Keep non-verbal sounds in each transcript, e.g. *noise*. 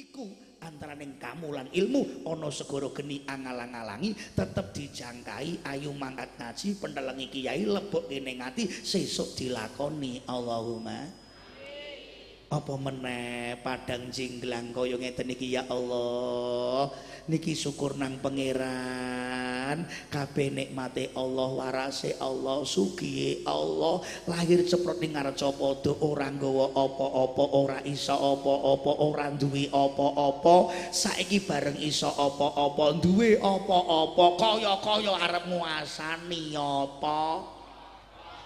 iku. Antaraning kamu lan ilmu ana segara geni angalang-alangi tetep dijangkai ayu mangkat ngaji pendelengi kiai lebok kene ngati sesuk dilakoni. Allahumma. Apa meneh padang jinglang kaya ngeten iki? Ya Allah. Niki syukur nang pangeran kabeh nikmate Allah warase Allah sugihe Allah lahir ceprot ning ngareca padha ora nggawa apa-apa ora iso apa-apa ora duwe apa-apa saiki bareng iso apa-apa duwe apa-apa kaya-kaya arep nguasani apa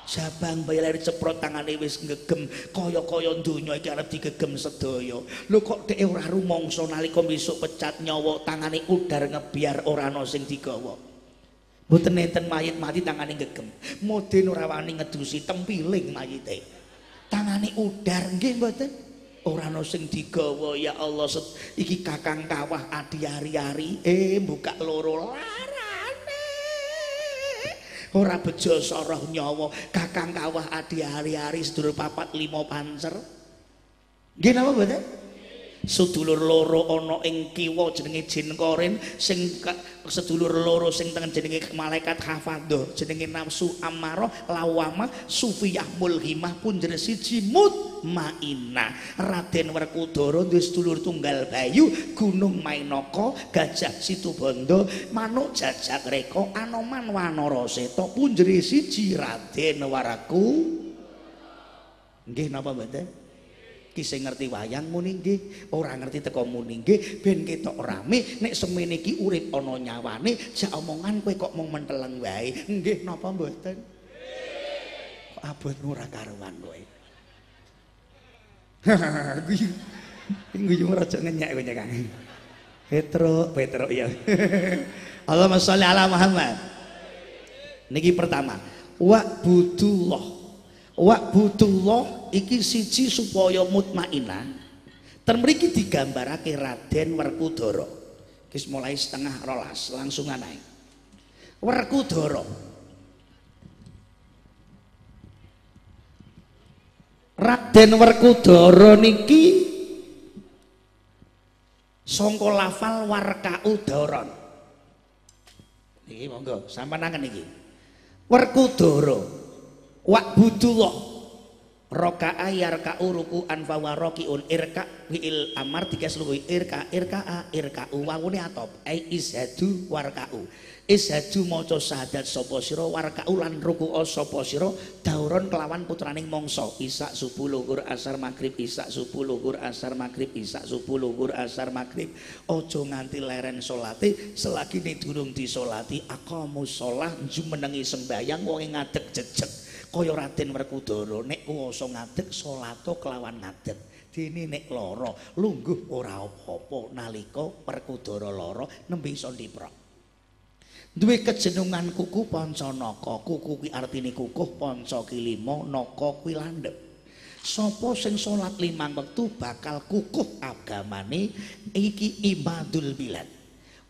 Jabang bayi lahir ceprot tangane wis ngegem kaya-kaya donya iki arep digegem sedaya. Lho kok dhek ora rumangsa nalika besok pecat nyawa tangane udar ngebiar ora ana sing digawa. Mboten enten mayit mati tangane ngegem. Moden ora wani ngedusi tempiling mayite. Tangane udar nggih mboten? Ora ana sing digawa ya Allah iki kakang kawah adi ari-ari eh buka loro lara. Ora bejo soroh nyawa. Kakang kawah adi hari-hari sedulur papat lima pancer. Nggih napa mboten sedulur loro ana ing kiwa jenenge jin korin sing sedulur loro sing tengen jenenge malaikat hafadho jenenge nafsu amarah lawama sufiyah mulhimah pun jenenge siji mutmainah Raden Werkudara duwe sedulur tunggal bayu Gunung Mainaka Gajah Situbanda Manuk Jajak Reka Anoman Wanara Seta pun jenenge siji Raden Waraku. Nggih napa mboten ki sing ngerti wayang muni nggih ora ngerti teko muni nggih ben ketok rame nek semene iki urip ana nyawane jak omongan kowe kok mung menteleng wae. Nggih napa mboten? Kok abot ora karuan kowe? *laughs* Guyu guyu raja ngenyek kowe Kang Petro Petro ya *laughs* Allahumma sholli ala Muhammad. Niki pertama wa budullah Wa'budullah iki siji supaya mutmainah. Ten mriki digambarake Raden Werkudara. Wis mulai setengah rolas langsung anae. Werkudara. Raden Werkudara niki sangka lafal warkau daron. Niki monggo sampeyan nangen iki. Werkudara. Wak budullah roka ayar ka uruku anfa warokiun irka wiil amar tiga seluruh irka irka a irka u atop. Ai ishadu warkau. Ishadu moco sahadat sopo siro warkau lan ruku o sopo siro dauron kelawan putraning mongso isak subuh lugur asar maghrib isak subuh lugur asar maghrib isak subuh lugur asar maghrib. Ojo nganti leren solati selagi ini durung disolati akamu sholah jumenengi sembayang wongi ngadek jejek kaya Raden Werkudara nek kuwasa ngadeg salato kelawan ngadeg. Dene nek lara lungguh ora apa-apa. Nalika Werkudara lara nembe iso ndiprok duwe kejenungan kuku Pancanaka. Kuku kuwi artine kukuh panca kilima naka kuwi landhep. Sapa sing salat limang wektu bakal kukuh agamane? Iki imadul bilad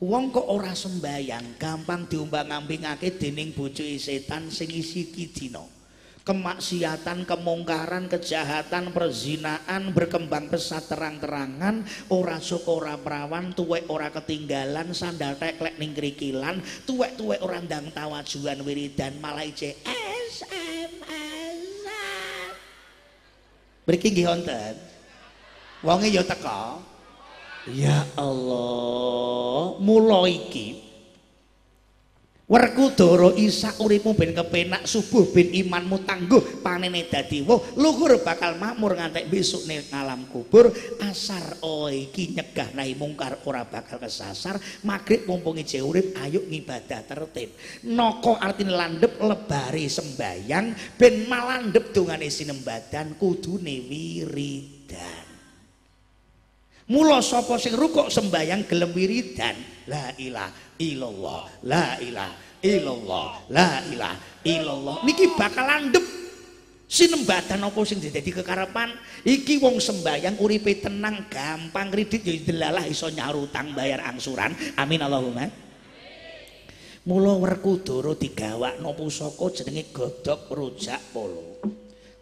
wong kok ora sembayang gampang diombang-ambingake dening bojo setan sing isi kidina kemaksiatan, kemungkaran, kejahatan, perzinaan berkembang pesat terang-terangan, ora suka ora perawan, tuwek ora ketinggalan, sandal teklek ning krikilan, tuwek-tuwek ora ndang tawajuan wiridan malah ije SMS. Mriki nggih wonten. Wonge ya. Ya Allah, mula iki Werkudara Isa uripmu ben kepenak subuh ben imanmu tangguh panene dadi woh luhur bakal makmur ngantek besok ning alam kubur. Asar oh iki nyegah nahi mungkar ora bakal kesasar. Maghrib mumpung ije urip ayo ngibadah tertib. Noko artine landep lebari sembayang ben malandep dongane sinembadan kudune wiridan. Mula sapa sing rukuk sembayang gelem wiridan? La ilaha illallah la ilaha illallah la ilaha illallah. Niki bakal landep sinembadan apa sing dadi kekarepan? Iki wong sembayang uripe tenang gampang kredit ya delalah iso nyarutang bayar angsuran. Amin Allahumma. Mula werkudara digawakno pusaka jenenge godhog rujak polo.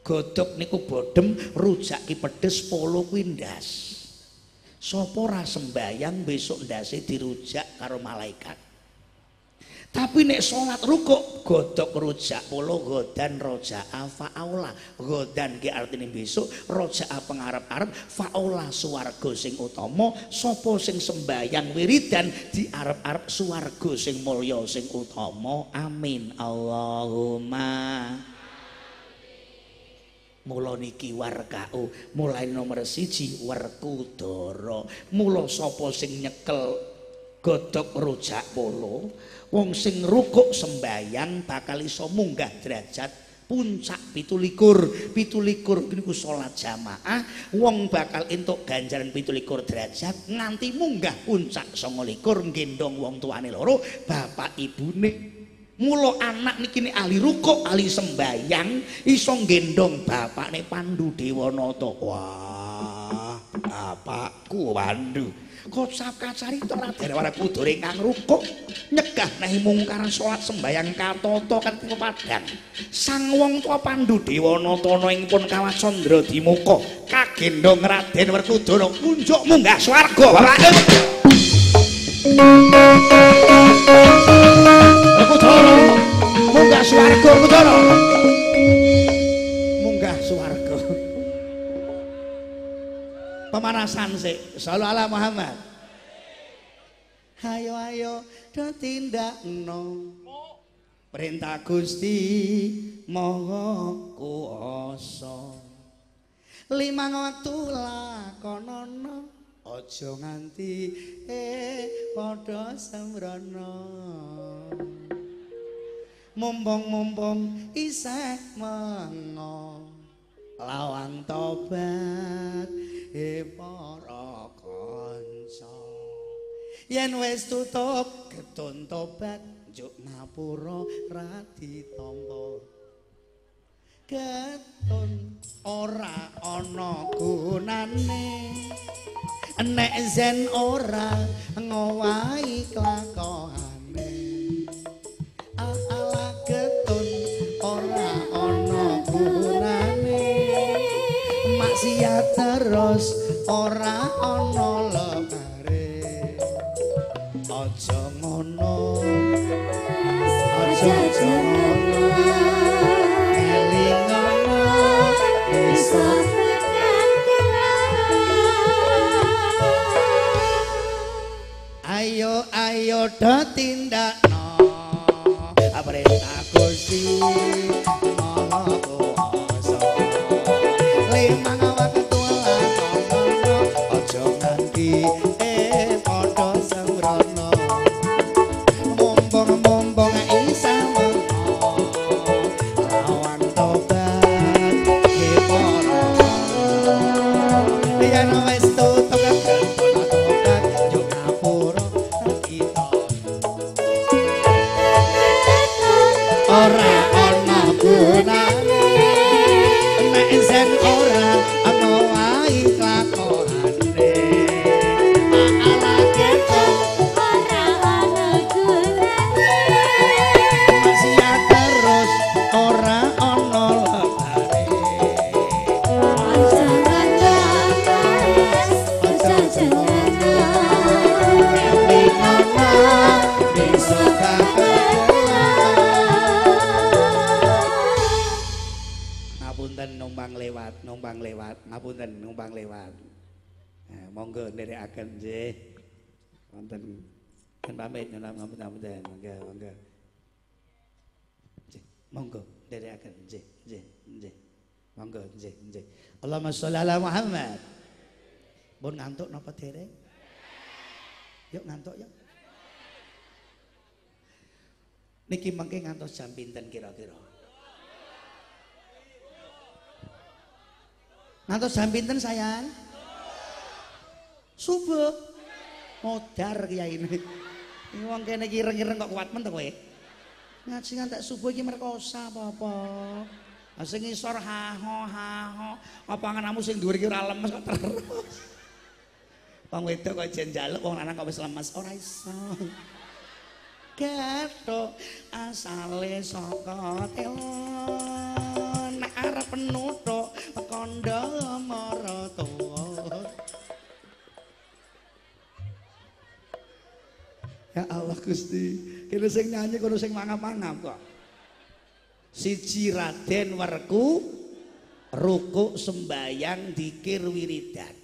Godhog niku bodhem rujak ki pedes polo kuwi ndas. Sapa ora sembayang besok ndase dirujak karo malaikat. Tapi nek salat rukuk godhok rojak polo godan roja aula. Godan ki artine besok roja pengarep-arep faula swarga sing utama sapa sing sembayang wiridan di arep-arep swarga sing mulya sing utama. Amin. Allahumma. Mula niki warkau mulai nomor siji warkudara mula sapa sing nyekel godhok rojak polo wong sing rukuk sembayang bakal iso munggah derajat puncak pitulikur. Pitulikur niku salat jamaah. Wong bakal entuk ganjaran pitulikur derajat nganti munggah puncak songolikur gendong wong tuane loro bapak ibune. Mulo anak niki ahli rukuk ahli sembayang iso gendong bapakne pandu dewanata. Wah bapakku pandu kocap kacari itu raden wara kudur ingkang rukuk nyegah nahi mungkar sholat sembayang katoto kan padang. Sang wong tua pandu dewono tono ing pun kawat sondro di muko kagendong raden werkudur unjuk munggah swargo bapak werkudur munggah swargo werkudur pemanasan sih. Selalu ala Muhammad. Ayo ayo do tindak no. Perintah Gusti Maha Kuwasa. Limang waktu lakonono aja nganti eh padha sembrono. Mumpung-mumpung isih mengo lawang tobat he para kanca. Yen wis tutup ketun tobat njuk ngapura radi tampa. Ketun ora ana gunane. Nek zen ora ngowahi klakone ala ketun maksiat terus ora ana lebare aja ngono. Aja ngono. Elingono bisa ayo ayo do tindakno. Perintah Gusti jam pinten kira-kira? Ngantos jam pinten sayang? Subuh. Modar kiai ini. Ini wong kene iki ireng-ireng kok kuat men to kowe? Ngaji ngantek subuh iki merkosa apa-apa. sing isor ha ho ha ho apa nganamu sing dhuwur iki ora lemes kok terus wong wedok kok jen njaluk wong lanang kok wis lemes ora iso gado asale saka telon nek arep penutuk kandha marata Ya Allah Gusti, kene sing nyanyi kono sing mangap-mangap kok. Siji Raden Werku rukuk sembayang dikir wiridan.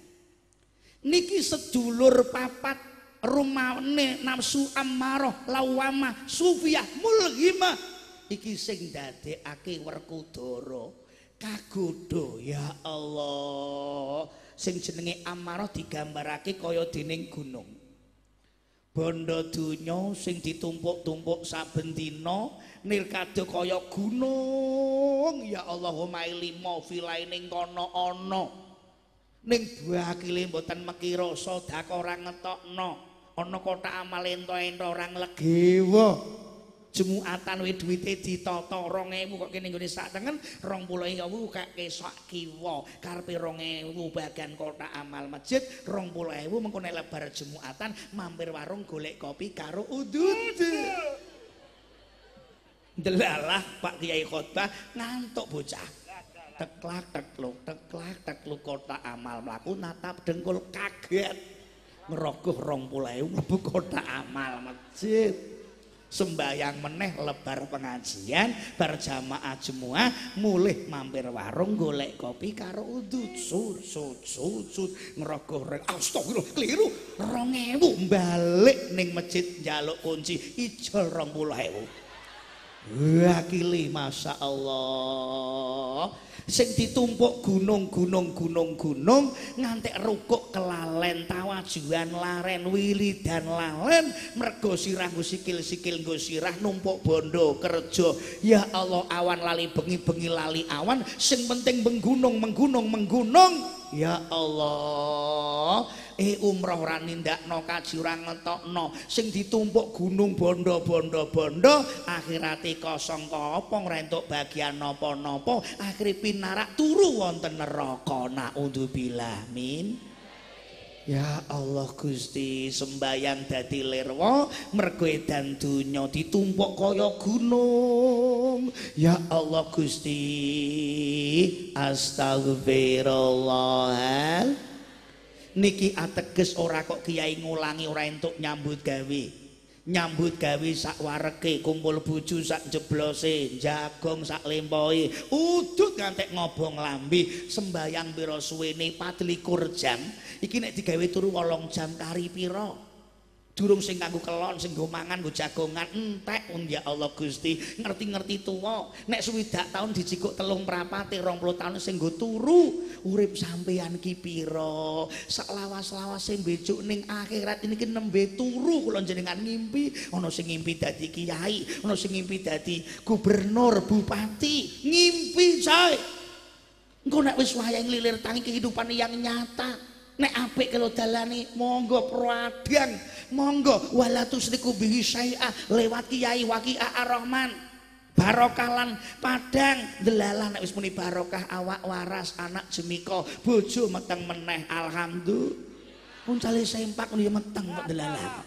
Niki sedulur papat rumane nafsu ammarah lawamah sufiyah mulhimah iki sing dadekake Werkudara. Kagodho ya Allah. Sing jenenge amarah digambarake kaya dening gunung. Bondo donya sing ditumpuk-tumpuk saben dina nirkado kaya gunung. Ya Allahumma ilimo filae ning kono ana. Ning bakile mboten mekira sedekah ora ngetokno ana kotak amal ento-ento ora nglegewa jumuatan we duwite ditata 2000 kok kene nggone sak tengen? 20000 kak kesak kiwa. Karepe 2000 bagian kota amal masjid 20000 mengko nek lebar jumuatan mampir warung golek kopi karo udut. Delalah Pak Kiai khotbah ngantuk bocah. Teklak tekluk teklak tekluk kota amal mlaku natap dengkul kaget ngerogoh 20000 pulau kotak amal masjid. Sembahyang meneh lebar pengajian bar jamaah semua mulih mampir warung golek kopi karo udut. Sur sur sur sur ngerogoh reng astagfirullah keliru. 2000 ewu balik ning masjid njaluk kunci ijol 20000 wakili masa Allah sing ditumpuk gunung gunung gunung gunung ngantek rukuk kelalen tawajuan laren wili dan lalen mergo sirah sikil sikil nggo sirah numpuk bondo kerja ya Allah awan lali bengi bengi lali awan sing penting menggunung menggunung menggunung, menggunung. Ya Allah eh umroh ora nindakno kaji ora ngetokno. Sing ditumpuk gunung bondo-bondo bondo akhirate kosong apa ngrentuk bagian napa-napa akhire pinarak turu wonten neraka. Naudzubillah min Ya Allah Gusti sembayang dadi lirwa mergo edan donya ditumpuk kaya gunung. Ya Allah Gusti astagfirullah niki ateges ora kok kiai ngulangi ora entuk nyambut gawe nyambut gawe sak wareke kumpul bojo sak jeblose jagong sak lempoe. Udut ngantek ngobong lambi sembayang pira suwene 24 jam. Iki nek digawe turu 8 jam kari pira durung sing kanggo kelon sing nggo mangan nggo jagongan entek. Ya Allah Gusti ngerti-ngerti tuwa. Nek suwidak taun dicikuk telung prapate 20 taun sing nggo turu. Urip sampeyan ki pira? Sak lawas-lawase becuk ning akhirat ini nembe turu. Kula jenengan ngimpi ana sing ngimpi dadi kiai ana sing ngimpi dadi gubernur bupati. Ngimpi coy. Engko nek wis wayah nglilir tangi kehidupan yang nyata nek apik kalau dalane monggo pradang monggo wala tusriku bihi syai'a lewat kiai waki ar-rahman. Barokalan padang delalah nek wis muni barokah awak waras anak jemiko bojo meteng meneh alhamdulillah. Uncale sempak ya meteng kok delalah.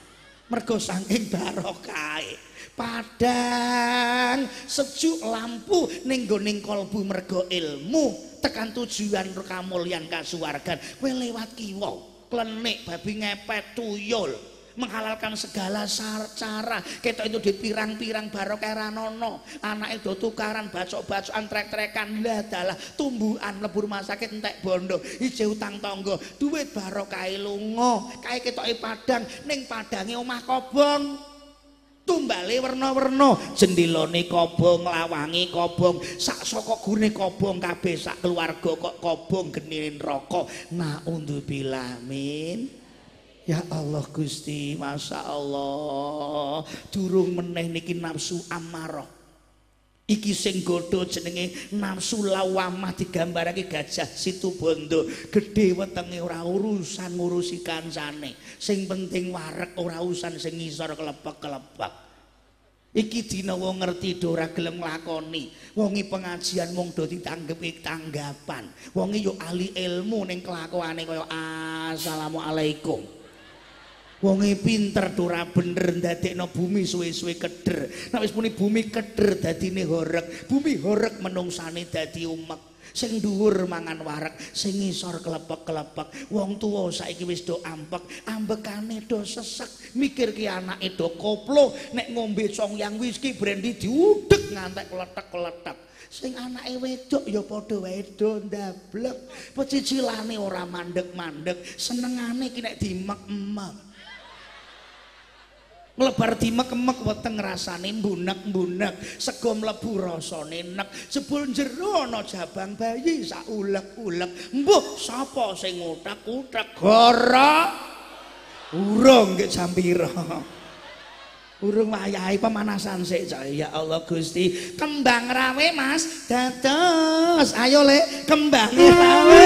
Mergo saking barokahe padang sejuk lampu ning nggoning kalbu mergo ilmu tekan tujuan kamulyan kasuwargan. Kowe lewat kiwa klenik babi ngepet tuyul menghalalkan segala cara. Ketok itu di pirang-pirang barokah ranono anak itu tukaran bacok-bacokan trek-trekan. Lah adalah tumbuhan lebur rumah entek bondo. Hijau utang tonggo duit barokah lungo kayak ketok padang ning padangnya omah kobong tumbale werna-werna. Jendilane kobong lawangi kobong. Sak saka gune kobong kabeh sak keluarga kok kobong genine neraka. Naudzubillah min Ya Allah Gusti Masya Allah. Durung meneh niki nafsu amarah iki sing godho jenenge nafsu lawamah digambarake gajah situ bondo gedhe wetenge ora urusan ngurusi kancane. Sing penting warek ora urusan sing ngisor kelepek-kelepek. Iki dina wong ngerti do ora gelem nglakoni. Wongi pengajian mung do ditanggepi tanggapan. Wongi yo ahli ilmu ning kelakuane kaya assalamualaikum wonge pinter ora bener ndadekno bumi suwe-suwe keder. Nek wis muni bumi keder dadine horeg. Bumi horeg menungsane dadi umek. Sing dhuwur mangan wareg sing ngisor klepek-klepek. Wong tuwa saiki wis do ampek ambekane do sesek. Mikir ki anake do koplo. Nek ngombe yang whisky brandy diudek ngantek kletek-kletek. Sing anake wedok ya padha wae do ndablek. Pecicilane ora mandek-mandek. Senengane ki nek dimek-mek Mlebar dimek-mek weteng rasane mbunek-mbunek, sego mlebu rasane nek, jebul jero ana jabang bayi sak ulek-ulek. Mbuh, sapa sing utek-utek? Gora. Urung nggih jam pira? Urung wayahe pemanasan sik ya Allah Gusti. Kembang rawe Mas, dados. Ayo Lek, kembang rawe.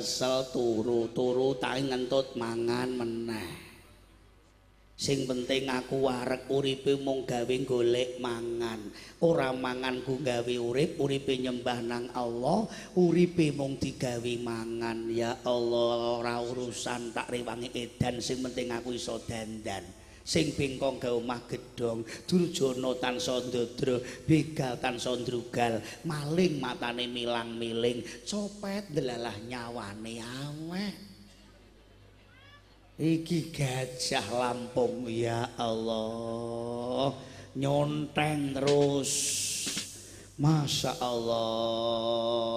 Kesel turu-turu tak ngentut mangan meneh. Sing penting aku warek uripe mung gawe golek mangan. Ora mangan ku gawe urip, uripe nyembah nang Allah, uripe mung digawe mangan. Ya Allah, ora urusan tak rewangi edan, sing penting aku iso dandan. Sing bengkong ga omah gedhong durjana tansah ndadra begal tansah ndrugal maling matane milang-miling copet delalah nyawane aweh iki gajah lampung ya Allah. Nyonteng terus. Masya Allah.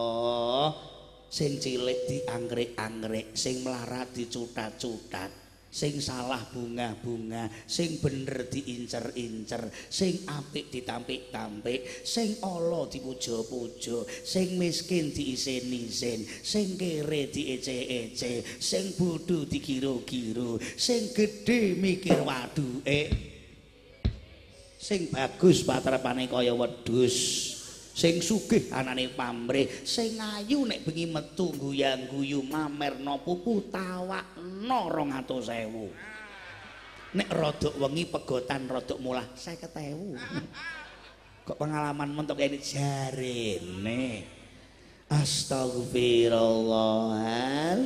Sing cilik dianggrek-anggrek sing melarat dicutat-cutat sing salah bunga-bunga, sing bener diincer-incer, sing apik ditampik-tampik, sing ala dipuja-puja, sing miskin diisen-isen, sing kere diece-ece, sing bodho dikira-kira, sing gedhe mikir waduke. Sing bagus patrapane kaya wedhus. Sing sugih anane pamrih sing ayu nek bengi metu guyang-guyu mamerno pupu tawakno 200.000 nek rodok wengi pegotan rodok mulah 50.000 *laughs* kok pengalaman mentok ini jarene? Astagfirullah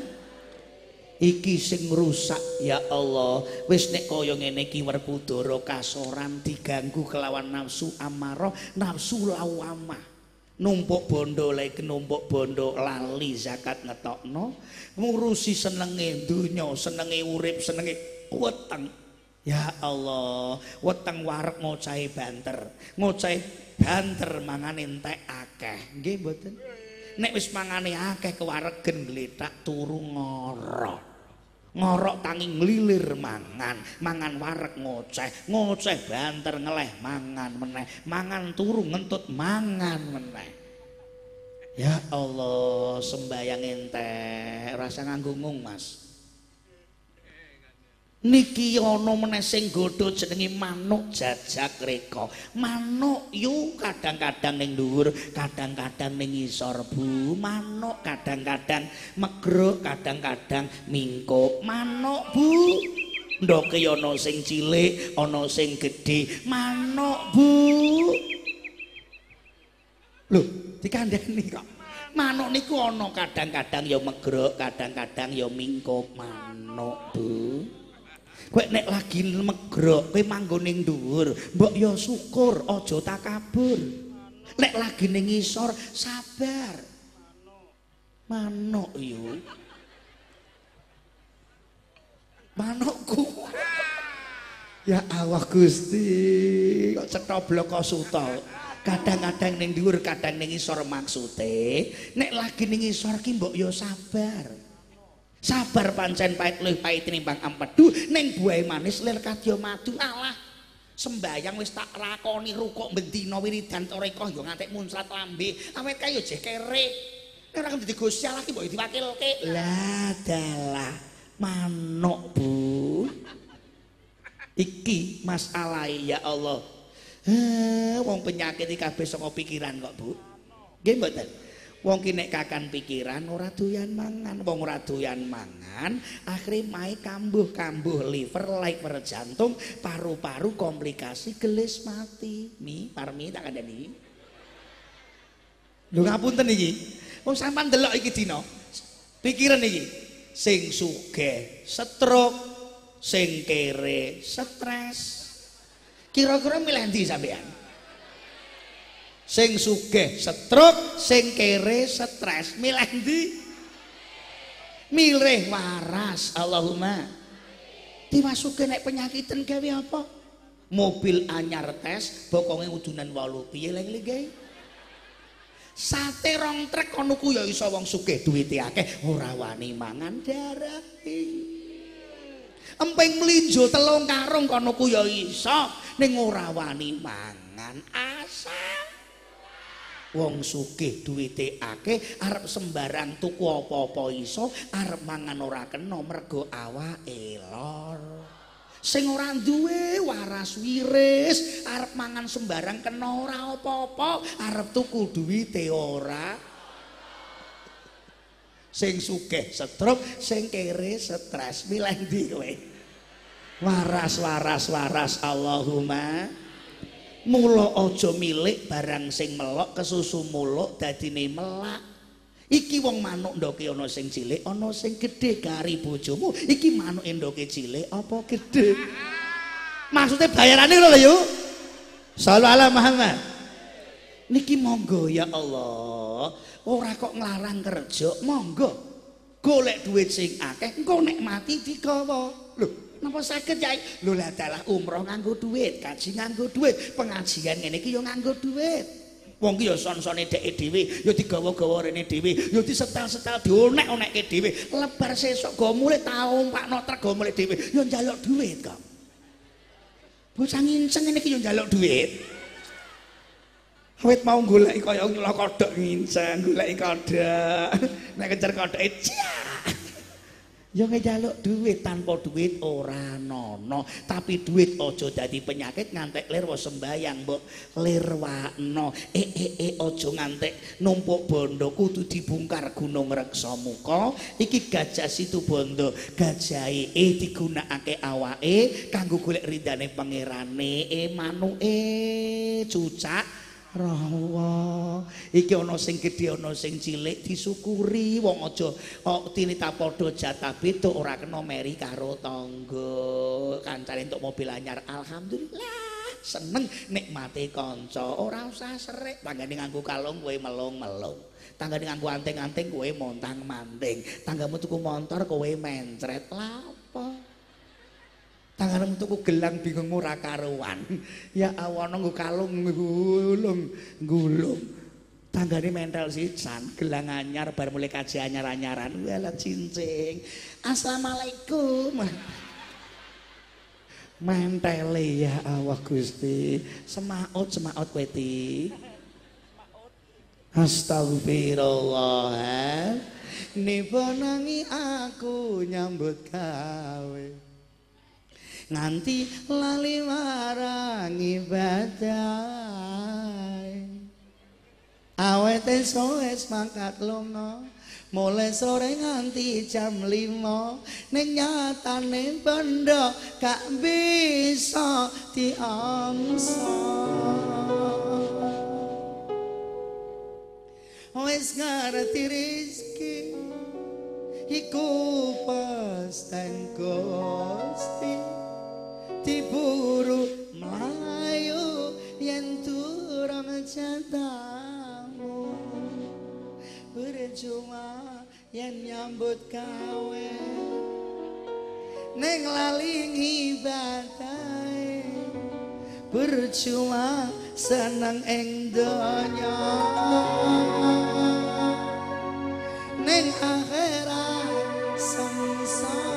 iki sing rusak ya Allah. Wis nek kaya ngene iki werkudara kasoran diganggu kelawan nafsu amarah nafsu lawamah. Numpuk bondo lek numpuk bondo lali zakat ngetokno. Ngurusi senenge donya senenge urip senenge weteng. Ya Allah weteng warek ngocahe banter. Ngocahe banter mangane entek akeh. Nggih mboten? Nek wis mangane akeh kewaregen gletak turu ngorok ngorok tangi nglilir mangan mangan warek ngoceh ngoceh banter ngeleh mangan meneh mangan turu ngentut mangan meneh. Ya Allah sembayang ente rasa nganggo mas niki ana meneh sing godho jenenge manuk jajak reka. Manuk yu kadang-kadang ning dhuwur kadang-kadang ning isor bu. Manuk kadang-kadang megrok kadang-kadang mingkuk. Manuk bu. Ndoke ana sing cilik ana sing gedhe. Manuk bu. Lho dikandani kok. Manuk niku ana kadang-kadang ya megrok kadang-kadang ya mingkuk. Manuk bu kowe nek lagi megrok kowe manggon ning dhuwur mbok ya syukur aja takabur nek lagi ning ngisor sabar. Manuk yo. Manukku. Ya Allah Gusti kok cetoblok kok suto kadang-kadang ning dhuwur kadang ning ngisor maksude nek lagi ning ngisor ki mbok ya sabar sabar pancen pait luwih pait tinimbang ampedu ning buahe manis lir kadya madu. Alah sembayang wis tak rakoni rukuk bendina wiridan toreko yo ngantek muncrat lambe. Awet kae yo jeh kere. Ora kang dadi Gusti Allah ki mbok diwakilke. Lah dalah. Manuk bu. Iki masalah ya Allah. Eh wong penyakit iki kabeh saka pikiran kok bu. Nggih mboten Wong ki nek kakan pikiran ora doyan mangan, wong ora doyan mangan, akhire mae kambuh-kambuh liver, liver jantung, paru-paru komplikasi gelis mati. Mi, parmi tak kandhani. Lho ngapunten iki. Wong sampean delok iki dina. Pikiran iki sing sugih stroke, sing kere stres. Kira-kira milih ndi sampean? Sing sugih stroke sing kere stres. Milih ndi? Milih waras Allahumma. Dimasuke nek penyakiten gawe apa? Mobil anyar tes bokonge udunan 8 piye leng gawe sate rong trek kono ku ya iso wong sugih duwite akeh. Ora wani mangan darah emping mlinjo telung karung kono ku ya iso. Ning ora wani mangan asal wong sugih duwite akeh arep sembarang tuku apa-apa iso arep mangan ora kena mergo awake lor. Sing ora duwe waras wiris. Arep mangan sembarang kena ora apa-apa. Arep tuku duwite ora. Sing sugih setruk sing kere stres. Milih ndi kowe? Waras waras waras. Allahumma mula aja milik barang sing melok kesusu muluk dadine melak. Iki wong manuk ndoke ana sing cilik ana sing gedhe kari bojomu. Iki manuk endoke cilik apa gedhe? Maksudnya bayarane lho yuk. Sallallahu Muhammad. Niki monggo ya Allah. Ora kok nglarang kerja monggo. Golek duit sing akeh engko nek mati digawa. Lho Napa saged Yai? Lho lah dalah umroh nganggo duit, kaji nganggo duit, pengajian ngene iki ya nganggo duit. Wong ki ya son-sone dheke dhewe, ya digawa-gawa rene dhewe, ya disetel-setel dionek-onekke dhewe. Lebar sesuk go mulih taun Pak Noter go mulih dhewe, ya njaluk duit kok. Bocah nginceng ngene iki ya njaluk duit. Awit mau golek kaya nyulok kodhok nginceng, golek kodhok. Nek kejar kodhoke, Ya ngejaluk duit tanpa duit ora nono, tapi duit aja dadi penyakit ngantek lir sembayang mbok. Lirwakno. Eh eh eh aja ngantek numpuk bondo kudu dibungkar gunung reksa muka. Iki gajah situ bondo, gajahe eh digunakake awake kanggo golek ridane pangerane. Eh manuke cucak rawa iki ana sing gedhe ana sing cilik disyukuri. Wong aja kok tinita padha jatah beda ora kena meri karo tangga. Kancane entuk mobil anyar alhamdulillah seneng nikmate kanca. Ora usah serik tanggane nganggo kalung kowe melung-melung. Tanggane nganggo anting-anting kowe montang-manting. Tanggamu tuku motor kowe mencret. Lapo tanganmu tuku gelang bingung ora karuan. Ya awono nggo kalung gulung gulung tanggane mental sisan gelang anyar bar mulai kaji anyar-anyaran wala cincing assalamualaikum. Mentele ya Allah Gusti. Semaut semaut weti astagfirullah niponangi aku nyambut gawe nganti lali marang ibadah awete soes mangkat lunga mulai sore nganti jam lima. Ning nyatane benda gak bisa diangsa. Wis ngerti rezeki iku pas Gusti diburu melayu yen turang cintamu. Bercuma yen nyambut kawe neng lali ibadah bercuma seneng ing donya ning akhirat sengsara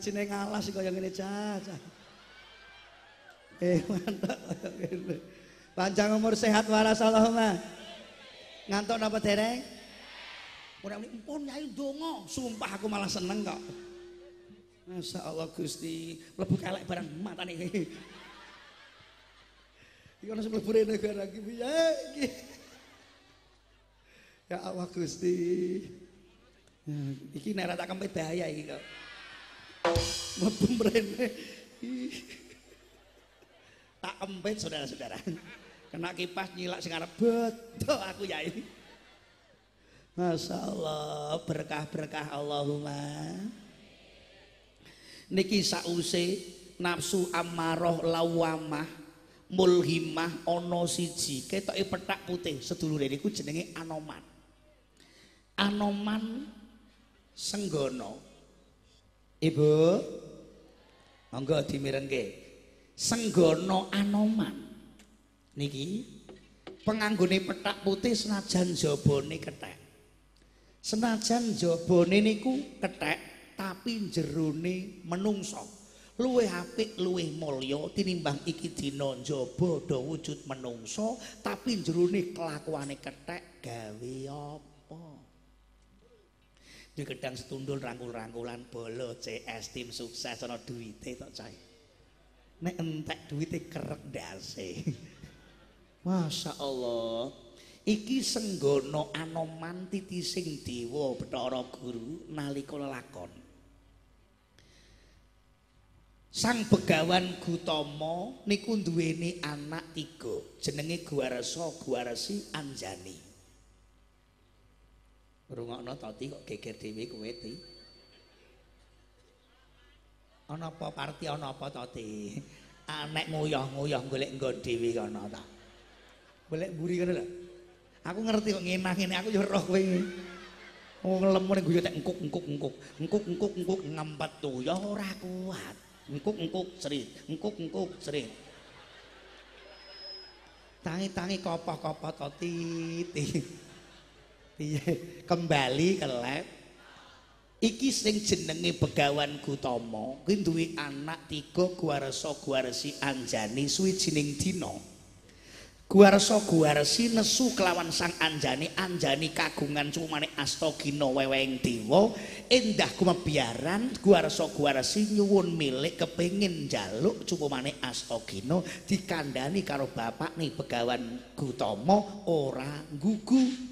Ngajine ngalas kaya ngene caca. Eh mantap kaya ngene. Panjang umur sehat waras Allahumma. Ngantuk napa dereng? Ora muni empun nyai donga, sumpah aku malah seneng kok. Masya Allah Gusti, mlebu kelek barang matane iki. Iki ana sing mlebu rene iki piye iki? Ya Allah Gusti. Nah, iki nek tak kempet bahaya iki kok. Mlebu mrene. Tak kempet saudara-saudara. Kena kipas nyilak sing arep aku ya ini. Masya Allah, berkah-berkah Allahumma. Niki sause nafsu amarah lawamah mulhimah ana siji ketoke petak putih sedulure niku jenenge anoman. Anoman Senggono. Ibu, monggo dimirengke. Senggono Anoman. Niki penganggone petak putih senajan jabone kethek. Senajan jabone niku kethek tapi jerone menungso. Luwih apik, luwih mulya tinimbang iki dina njaba do wujud menungso tapi jerone kelakuane kethek gawe apa? Di gedang setundul rangkul-rangkulan bolo CS tim sukses ana duwite tok cai. Nek entek duwite kerek ndase. *laughs* Masya Allah. Iki senggono anoman titising dewa Bathara Guru nalika lelakon. Sang Begawan Gutama niku duweni anak tiga, jenenge Guwarsa, Guwarsi, Anjani. Rungokno toti kok geger dhewe kowe ti. Ana apa parti ana apa toti? *laughs* Anek nguyah-nguyah golek nggon dhewe kana ta. Golek mburi kana lho. Aku ngerti kok ngenah ngene aku yo roh kowe. Wong lemu ning guyu tek engkuk-engkuk engkuk. Engkuk-engkuk engkuk ngempet tuyah ora kuat. Engkuk-engkuk sri, engkuk-engkuk sri. Tangi-tangi kopoh-kopoh toti. *laughs* Piye? Kembali ke lab. iki sing jenenge Begawan Gutama kuwi duwe anak tiga Guwarsa Guwarsi Anjani suwijining dina Guwarsa Guwarsi nesu kelawan sang Anjani Anjani kagungan cumane Astagina weweng dewa endah kumebiaran Guwarsa Guwarsi nyuwun milik kepengin njaluk cumane Astagina dikandani karo bapak nih Begawan Gutama ora gugu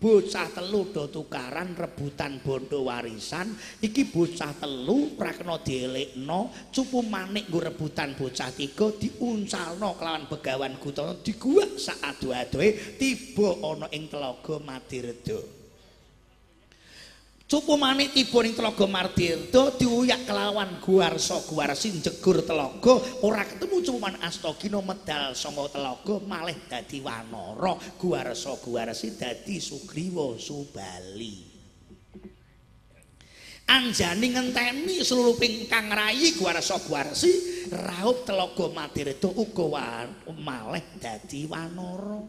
bocah telu do tukaran rebutan bondo warisan. Iki bocah telu ora kena dielekno cupu manik nggo rebutan bocah tiga diuncalno kelawan begawan gutana diguwak sak adu-adoe tiba ana ing telaga Madirda Cupu manik tiba ning telaga Martirda diuyak kelawan Guarsa Guarsi jegur telaga. Ora ketemu cupu man Astagina medal sanga telaga malih dadi wanara Guarsa Guarsi dadi Sugriwa Subali. Anjani ngenteni seluruh pingkang rayi Guarsa Guarsi raup telaga Martirda uga malih dadi wanara.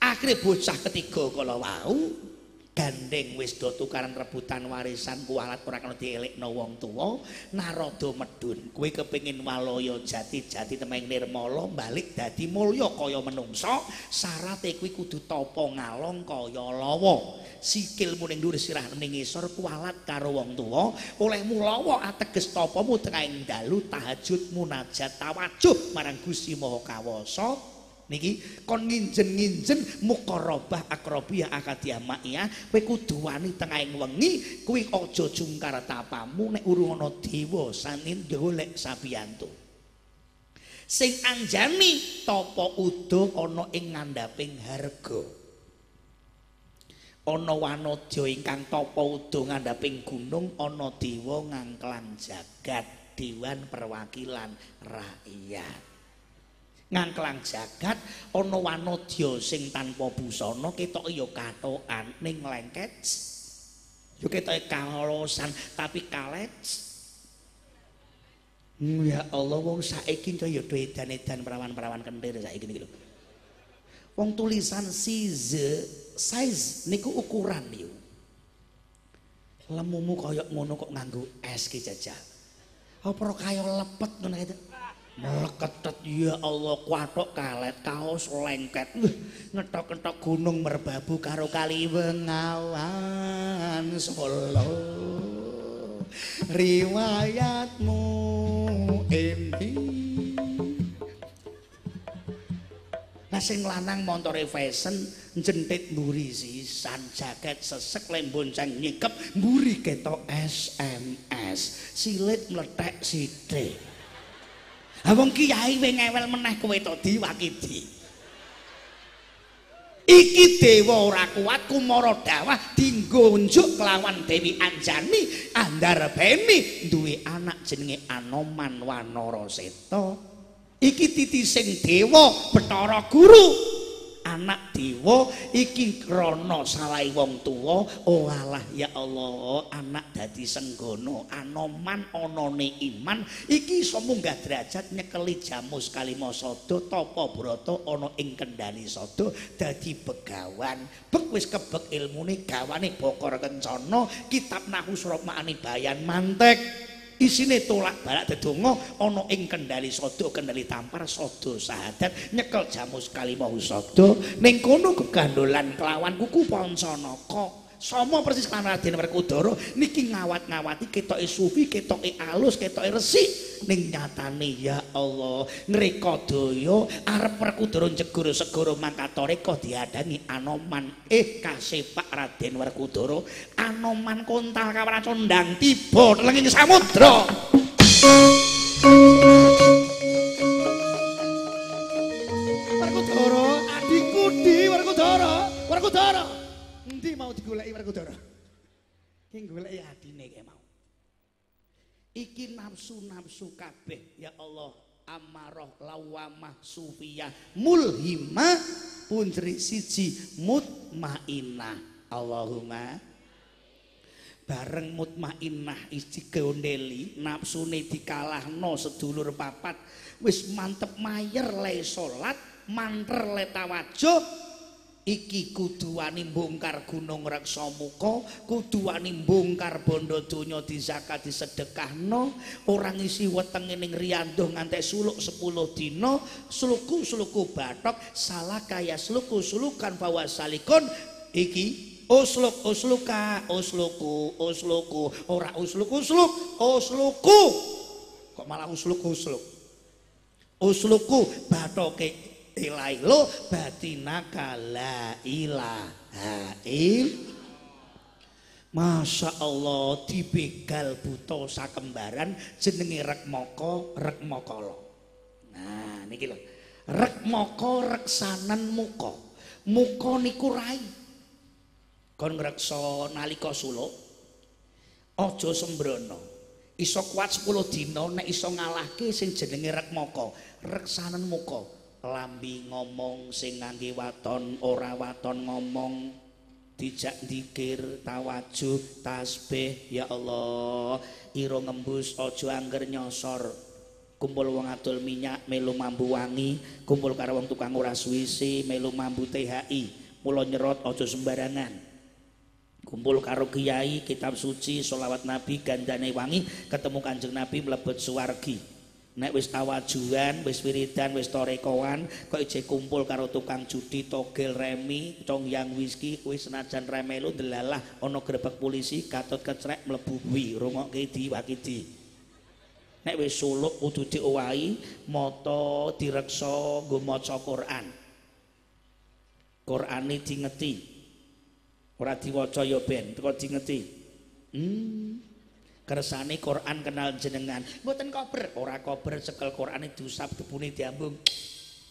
Akhire bocah ketiga kala wau gandeng wis do tukaran rebutan warisan kualat ora kena dielekno wong tuwa narada medun. Kowe kepengin walaya jati-jati temeng nirmala balik dadi mulya kaya menungsa syarate kuwi kudu tapa ngalong kaya lawa. Sikilmu ning dhuwur sirah ning ngisor kualat karo wong tuwa. Olehmu lawa ateges tapamu tengahing dalu tahajud munajat tawajuh marang Gusti Maha Kawasa niki kon nginjen-nginjen mukarabah akrabiyah akadiyah ma'iyah kowe kudu wani tengahing wengi kuwi aja jungkar tapamu nek urung ana dewa sanin golek sabiyantu. Sing anjani tapa udo ana ing ngandhaping harga. Ana wanadya ingkang tapa udo ngandhaping gunung ana dewa ngangklang jagat dewan perwakilan rakyat ngangklang jagat ana wanadya sing tanpa busana ketok ya katokan ning lengket. Yo ketok kalosan tapi kalet hmm, ya Allah wong saiki kaya edan-edan perawan-perawan kentir saiki niku wong tulisan size size niku ukuran yo. Lemumu kaya ngono kok nganggo es ki jajal. Apa kaya lepet ngono meleketet ya Allah kuatok kalet kaos lengket. Ngetok-ngetok gunung merbabu karo kali bengawan solo. Riwayatmu ini nah sing lanang montore fashion jentit mburi sisan jaket sesek lembonceng nyikep mburi ketok SMS silit meletek sidik Ha wong kiai we ngewel meneh kowe to diwakidi. Iki dewa ora kuat kumara dawah dinggo unjuk kelawan Dewi Anjani andar beni duwe anak jenenge Anoman Wanara Seta. Iki titising dewa Bathara Guru. Anak dewa iki krana salahe wong tuwa oh alah ya Allah anak dadi senggono anoman anane iman iki iso munggah derajat nyekeli jamus kalima sada tapa brata ana ing kendhani sada dadi begawan. Bek wis kebek ilmune gawane bokor kencana kitab nahu surat ma'ani bayan mantek isine tolak balak dedonga ana ing kendali sada kendali tampar sada sahadat nyekel jamus kalimah sada. Ning kono kegandolan kelawan kuku pancanaka Sama persis kan Raden Werkudara niki ngawat-ngawati ketoke sufi, ketoke alus, ketoke resik ning nyatane ya Allah ngreka daya arep Werkudara jegur segara mangkatore kok diadangi Anoman. Eh kasepak Raden Werkudara Anoman kontal kawan condang tiba lenging samudra. Werkudara adikku di Werkudara Werkudara Endi mau digoleki Werkudara? Ki goleki adine kae mau. Iki nafsu-nafsu kabeh ya Allah amarah lawamah sufiyah mulhimah punjri siji mutmainah Allahumma bareng mutmainah isi gondeli nafsune dikalahno sedulur papat wis mantep mayer le salat manter le tawajuh iki kudu wani mbongkar gunung reksa muka kudu wani mbongkar bondo donya di zakat disedekahno. Orang isi wetenge ning riyanduh ngantek suluk 10 dina suluku-suluku batok salah kaya suluku sulukan bawa salikon. Iki usluk usluka usluku usluku ora usluk usluk usluku kok malah usluk usluk usluku batoke ilai lo batinaka la ilaha il Masya Allah dibegal buto sakembaran jenenge rek moko nah ini lho rek reksanan muko muko niku rai. Kon ngrekso nalika suluk aja sembrono. Iso kuat 10 dina nek iso ngalahke sing jenenge rek reksanan muko lambi ngomong sing ngangge waton ora waton ngomong. Dijak dikir tawajuh tasbih ya Allah. Iro ngembus ojo angger nyosor. Kumpul wong atul minyak melu mambu wangi. Kumpul karo wong tukang ora suwisi melu mambu THI mulo nyerot ojo sembarangan. Kumpul karo kiai kitab suci solawat nabi gandane wangi. Ketemu kanjeng nabi mlebet suwargi Nek wis tawajuan, wis wiridan, wis torekoan, kok ije kumpul karo tukang judi, togel remi, cong yang whisky, kuwi senajan remelu delalah ana grebek polisi katut kecrek mlebu kuwi, rungokke diwakidi. Nek wis suluk kudu diowahi, mata direksa nggo maca Quran. Qurane dingeti. Ora diwaca ya ben, teko dingeti. Hmm. Kersane Quran kenal jenengan. Mboten kober ora kober cekel Quran diusap debune diambung.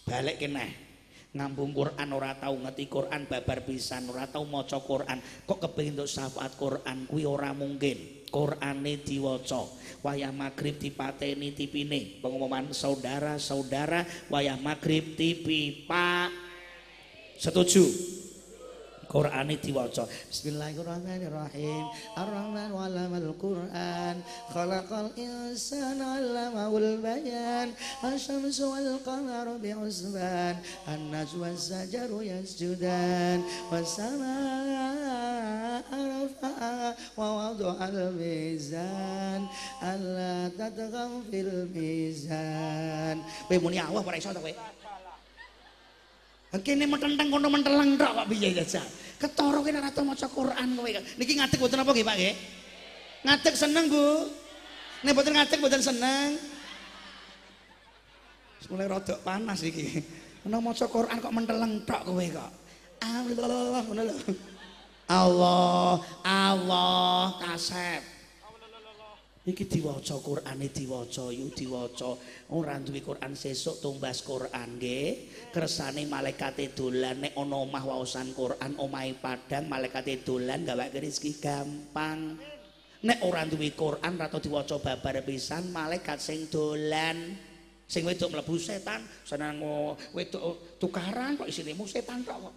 Balik keneh ngambung Quran ora tau ngerti Quran babar pisan ora tau maca Quran. Kok kepengin untuk syafaat Quran? Kuwi ora mungkin. Qurane diwaca. Wayah magrib dipateni tipine. Pengumuman saudara-saudara wayah magrib tipi pak. Setuju Qur'ane diwaca. Bismillahirrahmanirrahim. Ar-Rahman 'allamal Qur'an. Khalaqal insana 'allamahul bayan. Asy-syamsu wal qamaru bi'usban. An-najmu was-sajaru yasjudan. Was-samaa'a rafa'a wa wada'al mizan. Alla tatghaw fil mizan. Kowe muni Allah ora iso to kowe? Kene metenteng kono menteleng tok kok piye jajal. Ketara kene ora tau maca Quran kowe. Niki ngadeg mboten apa nggih Pak nggih? Ngadeg seneng Bu. Nek mboten ngadeg mboten seneng. Mulai rada panas iki. Ana maca Quran kok menteleng tok kowe kok. Allah lho. Allah, Allah kasep. Iki diwaca Qur'ane diwaca yu diwaca. Ora duwe Qur'an sesuk tumbas Qur'an nggih. Kersane malaikate dolan nek ana omah waosan Qur'an omahe padang malaikate dolan gawe rezeki gampang. Nek ora duwe Qur'an ra diwaca babar pisan malaikat sing dolan. Sing wedok mlebu setan seneng wedok tukaran kok isine mu setan kok.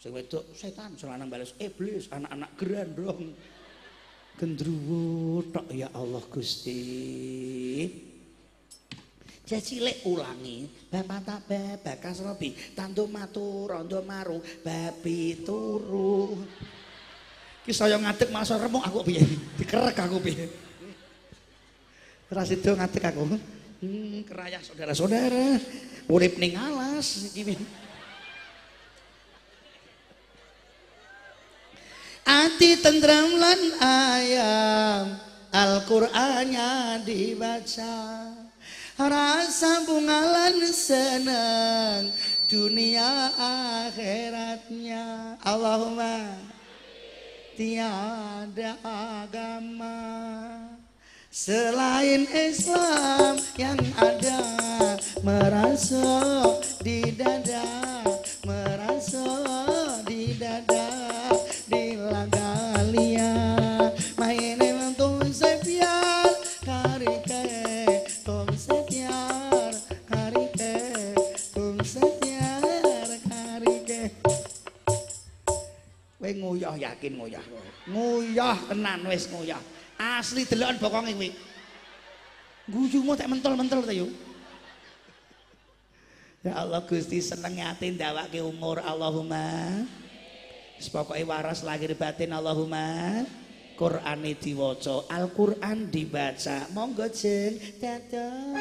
Sing wedok setan lanang bales iblis anak-anak grandong gendruwo tok ya Allah Gusti. Cecilek ulangi bapak tak bakas robi tantu matu rondo maru babi turu. Ki saya ngadek masa remuk aku piye? Dikerek aku piye? Rasido ngadek aku. Hmm, kerayah saudara-saudara. Urip ning alas iki Ati tentram lan ayam Al-Qur'annya dibaca. Rasa bungalan senang Dunia akhiratnya. Allahumma Tiada agama Selain Islam yang ada. Merasa di dada Merasa nguyah yakin nguyah. Nguyah tenan wis nguyah. Asli delokan bokonge kuwi. Guyumu tak mentol-mentol ta yo. Ya Allah Gusti seneng ati ndawake umur Allahumma. Pokoke waras lahir batin Allahumma. Qur'ane diwaca, Al-Qur'an dibaca. Monggo jeng dadah.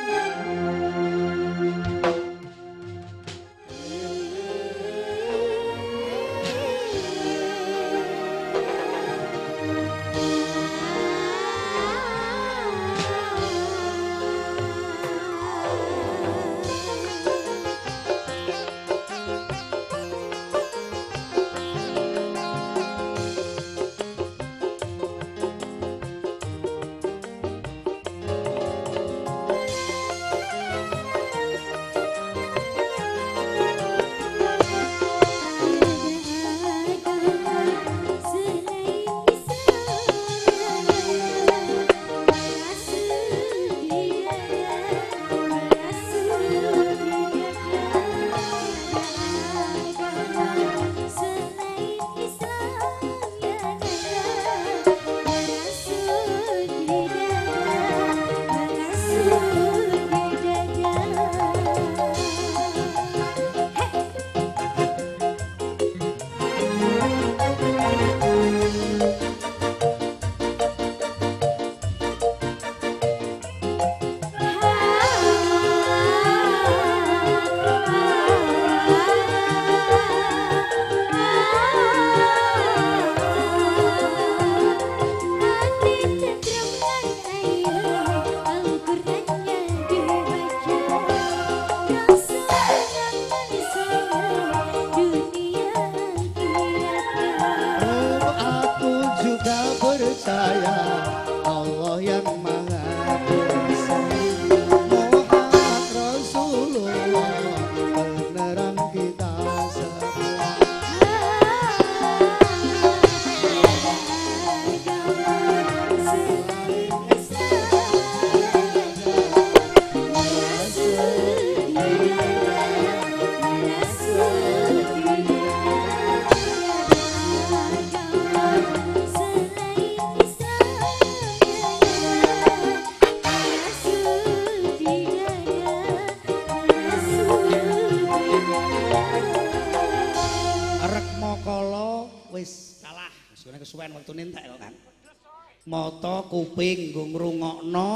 Kuping nggo ngrungokno